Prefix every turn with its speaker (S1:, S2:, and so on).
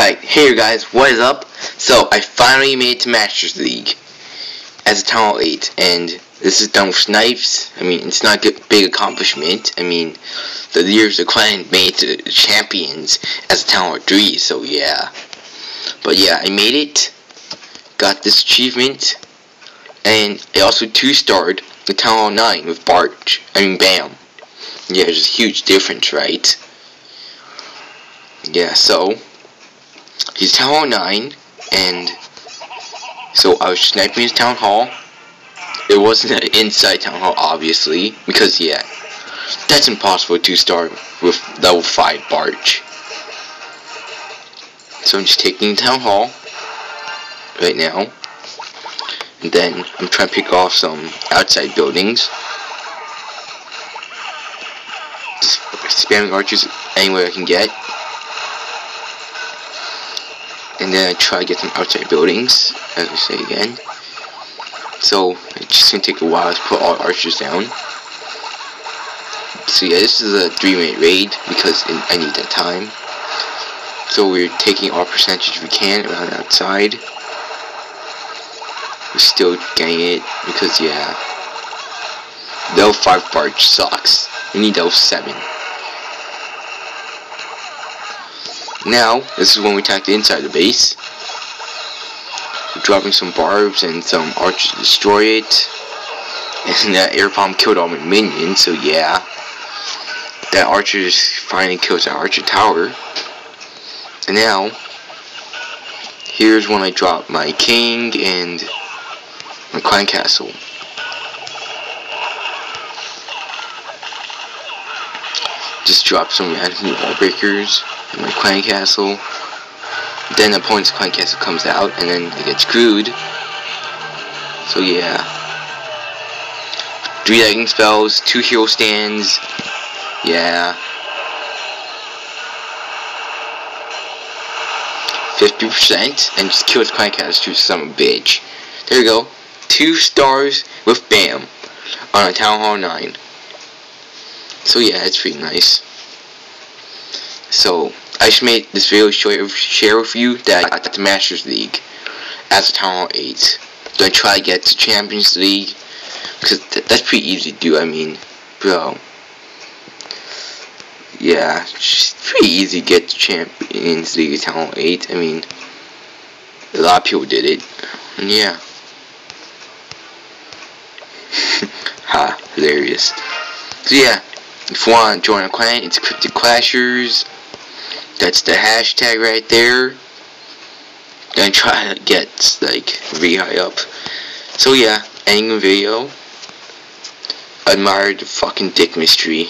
S1: Alright, hey guys, what is up? So, I finally made it to Masters League as a Town Hall 8, and this is done with snipes. I mean, it's not a big accomplishment. I mean, the years of clan made to champions as a Town Hall 3, so yeah. But yeah, I made it, got this achievement, and I also 2-starred the Town Hall 9 with Bart, I mean Bam. Yeah, there's a huge difference, right? Yeah, so, he's Town Hall 9, and so I was sniping his Town Hall. It wasn't an inside Town Hall, obviously, because, yeah, that's impossible to start with level 5 Barch. So I'm just taking Town Hall right now, and then I'm trying to pick off some outside buildings. Just spamming archers anywhere I can get. And then I try to get some outside buildings, as I say again. So, it's just to take a while to put all archers down. So yeah, this is a 3 minute raid, because I need that time. So we're taking all percentage we can around outside. We're still getting it, because yeah. Level 5 Barch sucks. We need level 7. Now, this is when we attack the inside the base. We're dropping some barbs and some archers to destroy it. And that air bomb killed all my minions, so yeah. That archer just finally kills that archer tower. And now, here's when I drop my king and my clan castle. Just drop some random wall breakers my clan castle. Then the opponent's clan castle comes out, and then they get screwed. So yeah. Three lightning spells, two hero stands. Yeah. 50% and just kills his clan castle to some bitch. There you go. Two stars with BAM on a Town Hall 9. So yeah, it's pretty nice. So, I just made this video share, share with you that I got the Masters League as a Town Hall 8. Do I try to get to Champions League? Because th that's pretty easy to do, I mean, bro. Yeah, it's pretty easy to get to Champions League Town Hall 8. I mean, a lot of people did it. And yeah. ha, hilarious. So yeah, if you want to join a clan, it's Cryptic Clashers. That's the hashtag right there. Gonna try to get like really high up. So yeah, ending video. Admire the fucking dick mystery.